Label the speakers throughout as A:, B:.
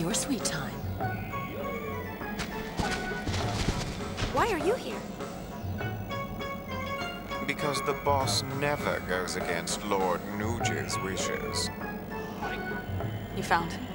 A: You certainly took your sweet time.
B: Why are you here?
C: Because the boss never goes against Lord Nooj's wishes.
D: You found him?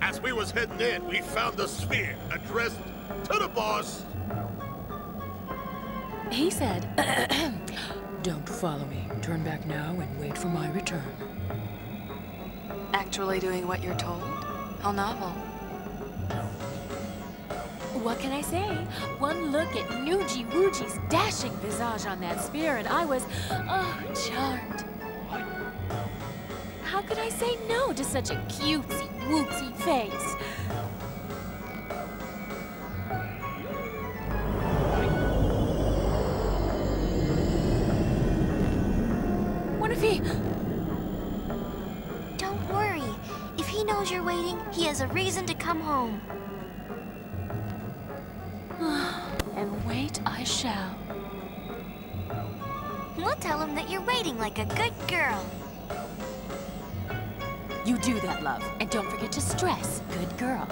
E: As we was heading in, we found the sphere addressed to the boss.
A: He said, Don't follow me. Turn back now and wait for my return.
D: Actually doing what you're told? How novel.
A: What can I say? One look at Noojie Woojie's dashing visage on that sphere, and I was, oh, charmed. How could I say no to such a cutesy, wootsy face?
B: Knows he has a reason to come home.
A: and wait I shall.
B: We'll tell him that you're waiting like a good girl.
A: You do that, love. And don't forget to stress, good girl.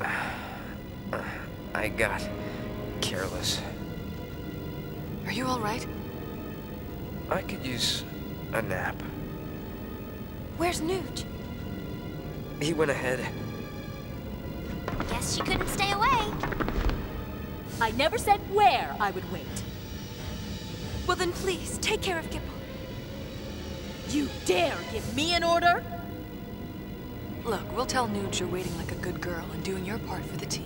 F: I got careless.
D: Are you all right?
F: I could use a nap.
B: Where's Nooj?
F: He went ahead.
B: Guess she couldn't stay away.
A: I never said where I would wait.
B: Well then please, take care of Gippal.
A: You dare give me an order?
D: Look, we'll tell Nooj you're waiting like a good girl and doing your part for the team.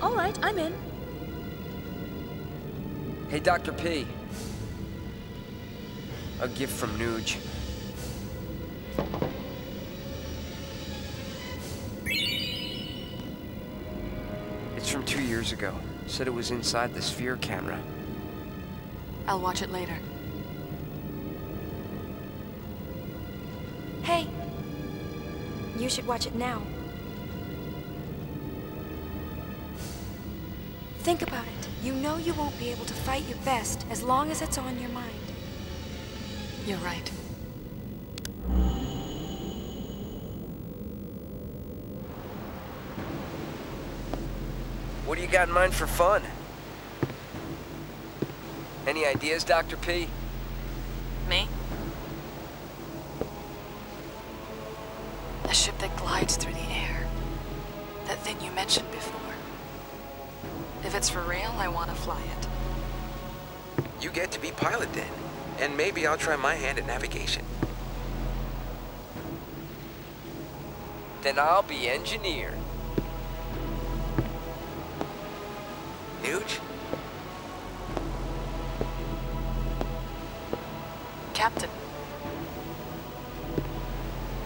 A: All right, I'm in.
F: Hey, Dr. P. A gift from Nooj. It's from two years ago. Said it was inside the sphere camera.
D: I'll watch it later.
B: Hey. You should watch it now. Think about it. You know you won't be able to fight your best as long as it's on your mind.
D: You're right.
F: What do you got in mind for fun? Any ideas, Dr. P?
D: Me? A ship that glides through the air. That thing you mentioned before. If it's for real, I want to fly it.
G: You get to be pilot then. And maybe I'll try my hand at navigation.
F: Then I'll be engineer.
G: Nooj?
D: Captain,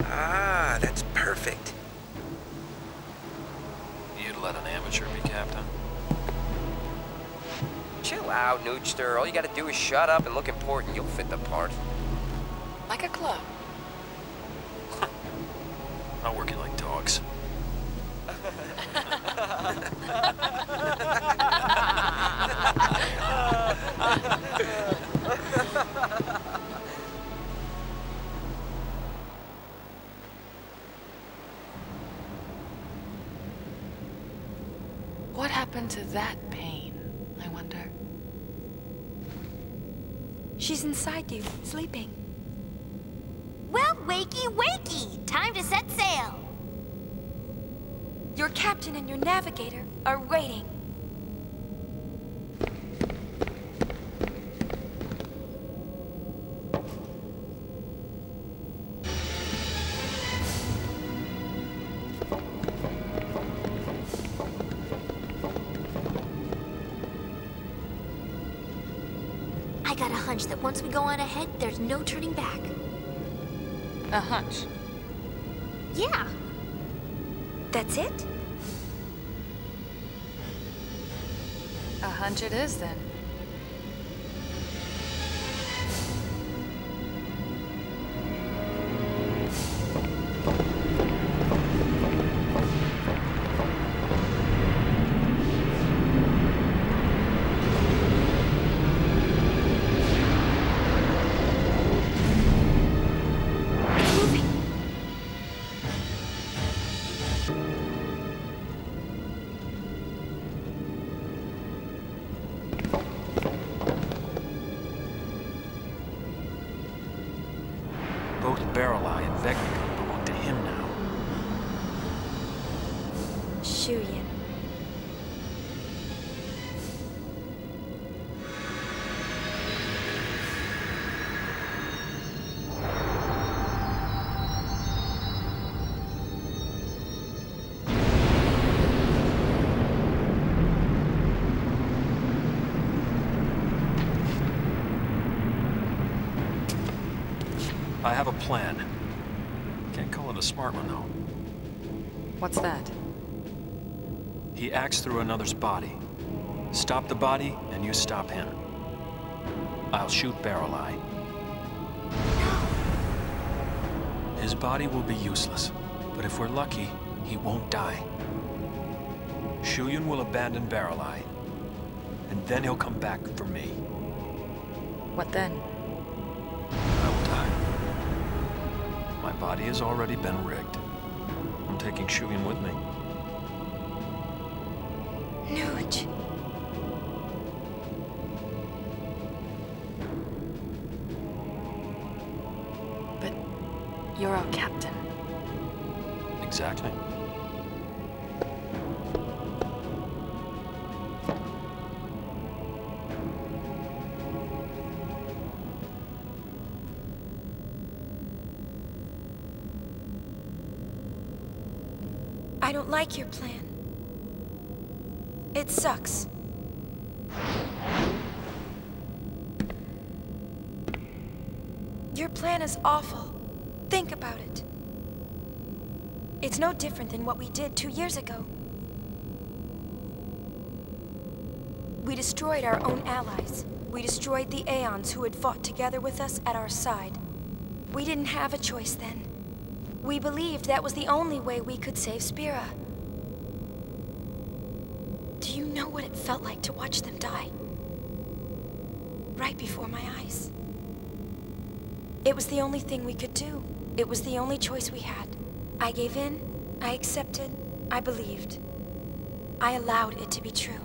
G: Ah, that's perfect.
H: You'd let an amateur be captain?
F: Chill out, Noojster. All you gotta do is shut up and look important. You'll fit the part.
D: like a glove.
H: I'll work you like
D: What happened to that Paine, I wonder?
B: She's inside you, sleeping.
I: Well, wakey, wakey! Time to set sail!
B: Your captain and your navigator are waiting.
I: Go on ahead, there's no turning back.
D: A hunch.
I: Yeah,
B: That's it?
D: A hunch it is, then.
H: Both Baralai and Vegnagun belong to him now.
B: Shuyin.
H: He acts through another's body. Stop the body, and you stop him. I'll shoot Baralai. His body will be useless, but if we're lucky, he won't die. Shuyin will abandon Baralai, and then he'll come back for me.
D: What then?
H: I will die. My body has already been rigged. I'm taking Shuyin with me.
B: Nooj.
D: But you're our captain.
H: Exactly.
B: I don't like your plan. It sucks. Your plan is awful. Think about it. It's no different than what we did two years ago. We destroyed our own allies. We destroyed the Aeons who had fought together with us at our side. We didn't have a choice then. We believed that was the only way we could save Spira. Do you know what it felt like to watch them die? Right before my eyes. It was the only thing we could do. It was the only choice we had. I gave in, I accepted, I believed. I allowed it to be true.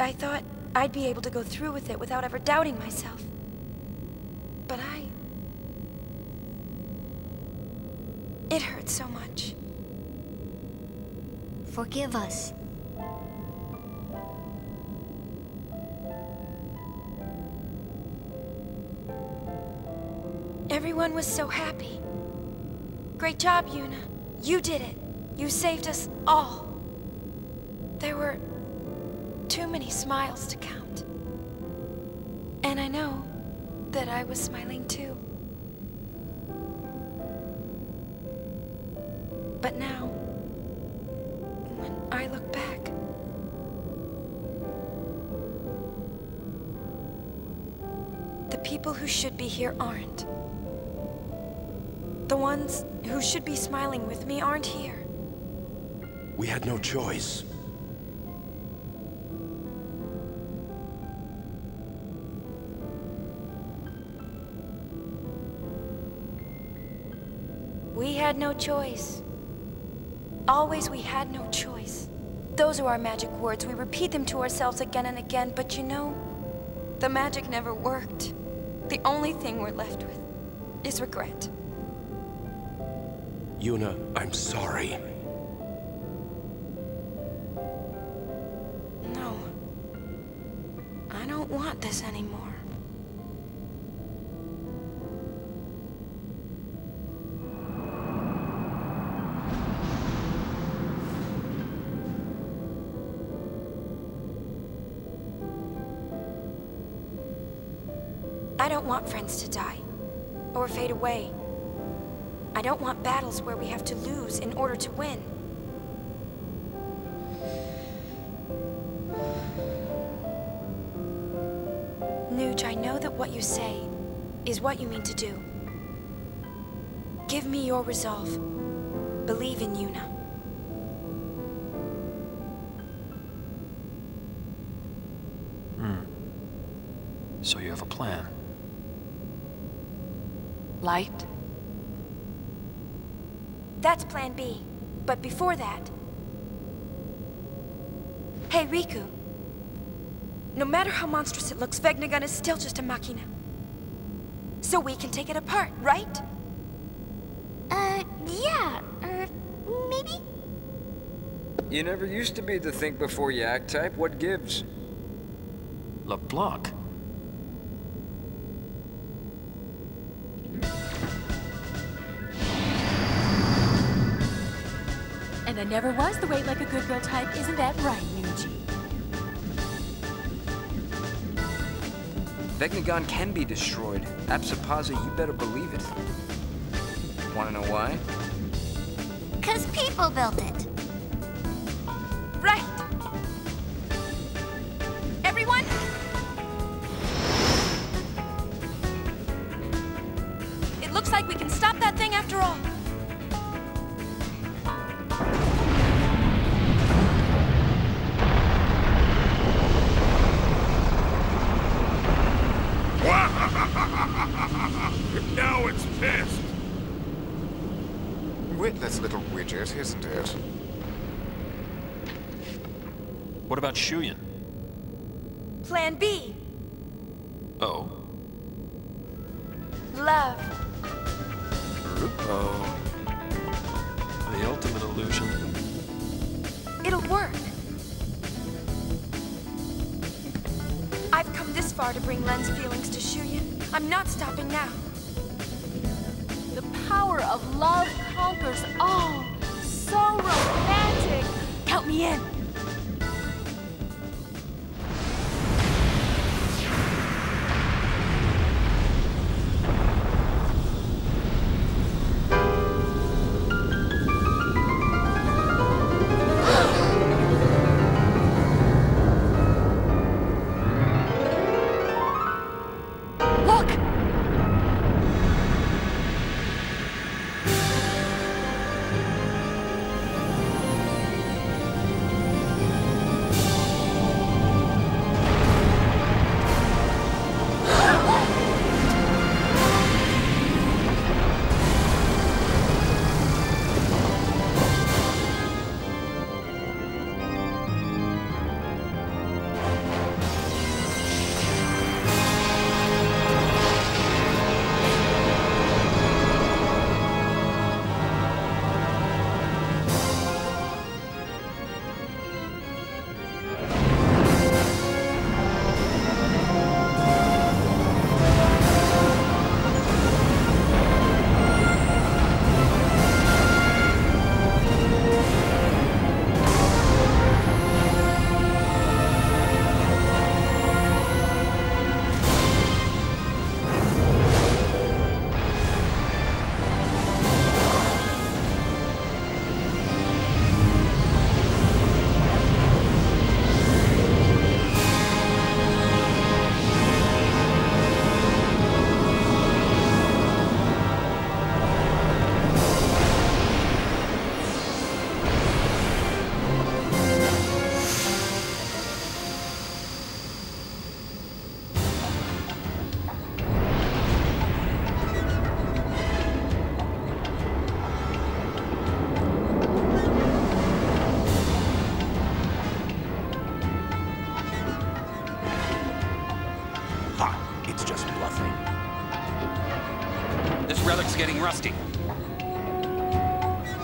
B: I thought I'd be able to go through with it without ever doubting myself. But I... It hurt so much.
I: forgive us.
B: Everyone was so happy. Great job, Yuna. You did it. You saved us all. There were too many smiles to count. And I know that I was smiling too. But now, when I look back, the people who should be here aren't. The ones who should be smiling with me aren't here.
E: We had no choice.
B: We had no choice. Always we had no choice. Those are our magic words. We repeat them to ourselves again and again, but you know, the magic never worked. The only thing we're left with is regret.
J: Yuna, I'm sorry.
B: No. I don't want this anymore. I don't want friends to die. Or fade away. I don't want battles where we have to lose in order to win. Nooj, I know that what you say is what you mean to do. Give me your resolve. Believe in Yuna. Hmm.
H: So you have a plan.
D: Light?
B: That's plan B. But before that... Hey, Rikku. No matter how monstrous it looks, Vegnagun is still just a machina. So we can take it apart, right?
I: Uh, yeah, uh, maybe?
F: You never used to be the think before you act type. What gives?
H: LeBlanc.
A: And I never was the wait like a good girl type, isn't that right, Noojie?
F: Vegnagun can be destroyed. Apsapaza, you better believe it. Wanna know why?
I: Cause people built it.
C: Witless little widget, isn't it?
H: What about Shuyin?
B: Plan B.
H: Oh.
B: Love.
F: Oh.
H: The ultimate illusion.
B: It'll work. I've come this far to bring Lenne's feelings to Shuyin. I'm not stopping now.
A: Conquers all. So romantic. Count me in.
K: Truck's getting rusty.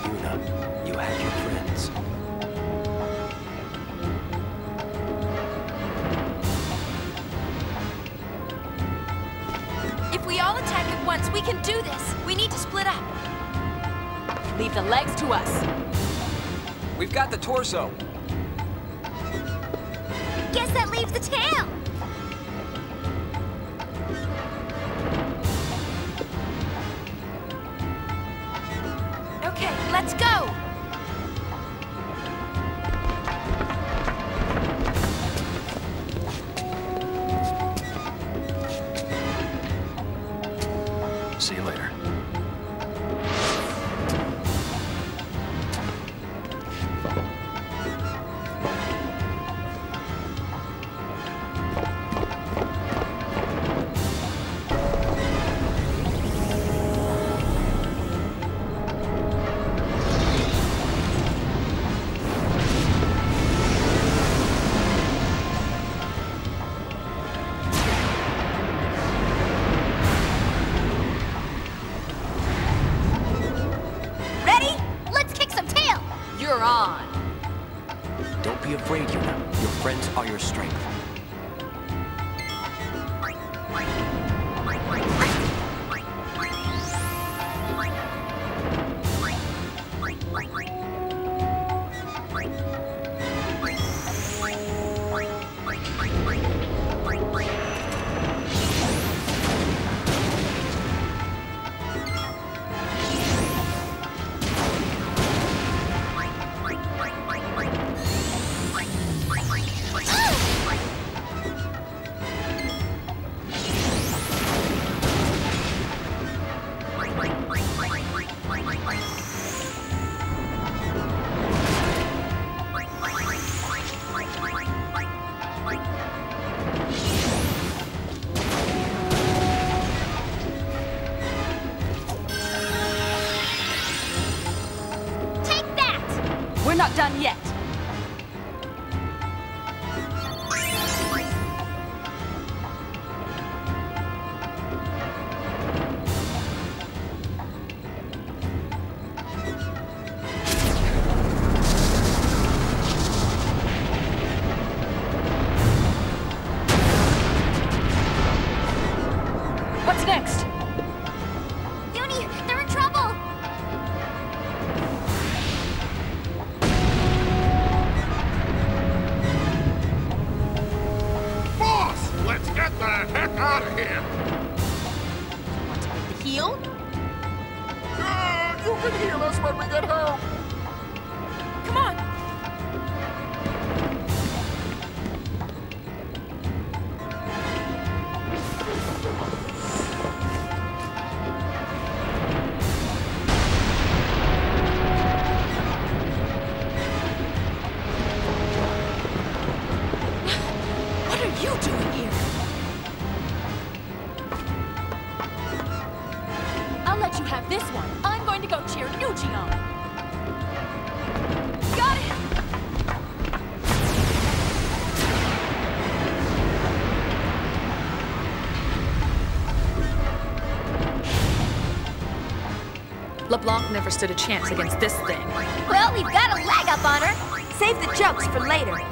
I: Yuna, you had your friends.
B: If we all attack at once, we can do this. We need to split up.
A: Leave the legs to us.
I: We've got the torso.
A: LeBlanc never stood a chance against this thing.
L: Well, we've got a leg up on her.
B: Save the jokes for later.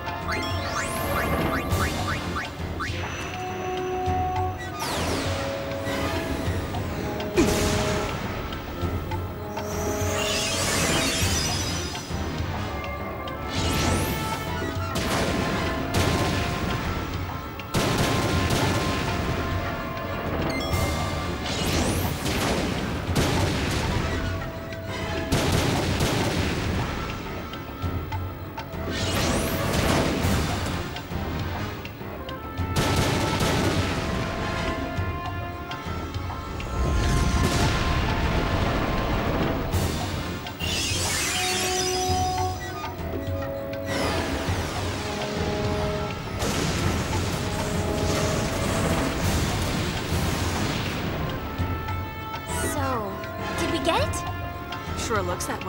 A: Looks that